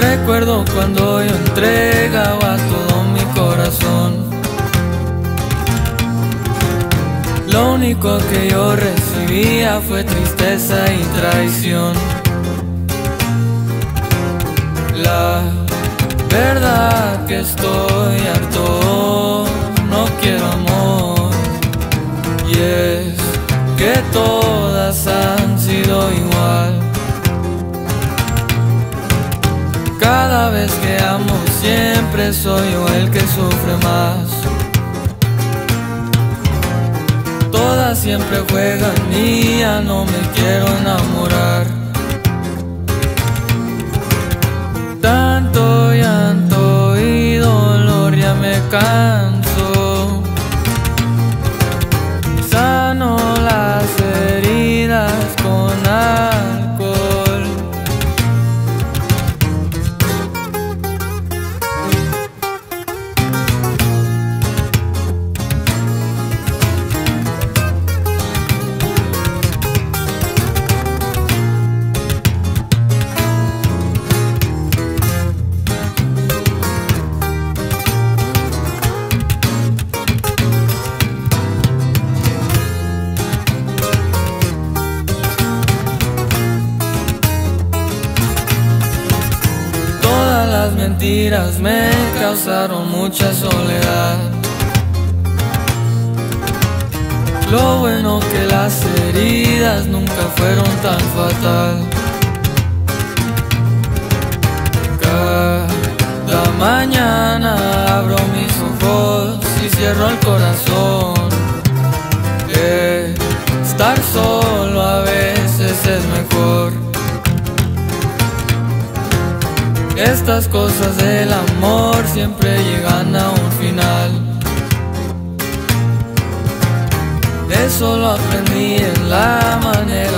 Recuerdo cuando yo entregaba todo mi corazón. Lo único que yo recibía fue tristeza y traición. La verdad que estoy harto, no quiero amor. Y es que todas han siempre soy yo el que sufre más. Todas siempre juegan y ya no me quiero enamorar. Tanto llanto y dolor ya me canso. Las mentiras me causaron mucha soledad. Lo bueno que las heridas nunca fueron tan fatal. Cada mañana abro mis ojos y cierro el corazón. Estas cosas del amor siempre llegan a un final. Eso lo aprendí en la manera